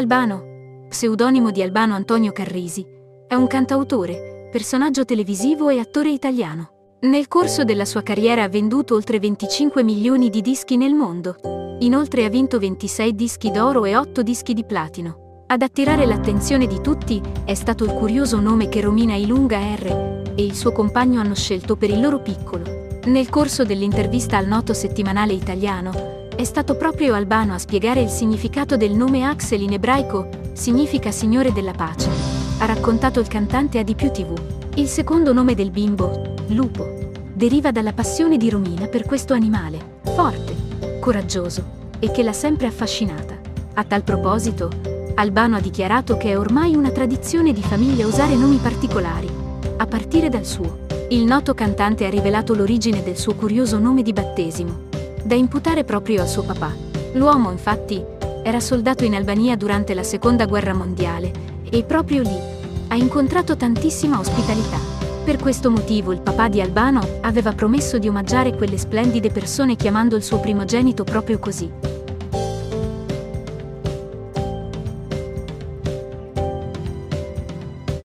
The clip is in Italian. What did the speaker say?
Albano, pseudonimo di Albano Antonio Carrisi, è un cantautore, personaggio televisivo e attore italiano. Nel corso della sua carriera ha venduto oltre 25 milioni di dischi nel mondo. Inoltre ha vinto 26 dischi d'oro e 8 dischi di platino. Ad attirare l'attenzione di tutti è stato il curioso nome che Romina Ilunga R e il suo compagno hanno scelto per il loro piccolo. Nel corso dell'intervista al noto settimanale italiano, è stato proprio Albano a spiegare il significato del nome Axel in ebraico, significa Signore della Pace. Ha raccontato il cantante a più TV. Il secondo nome del bimbo, Lupo, deriva dalla passione di Romina per questo animale, forte, coraggioso e che l'ha sempre affascinata. A tal proposito, Albano ha dichiarato che è ormai una tradizione di famiglia usare nomi particolari, a partire dal suo. Il noto cantante ha rivelato l'origine del suo curioso nome di battesimo, da imputare proprio a suo papà. L'uomo, infatti, era soldato in Albania durante la Seconda Guerra Mondiale e proprio lì ha incontrato tantissima ospitalità. Per questo motivo il papà di Albano aveva promesso di omaggiare quelle splendide persone chiamando il suo primogenito proprio così.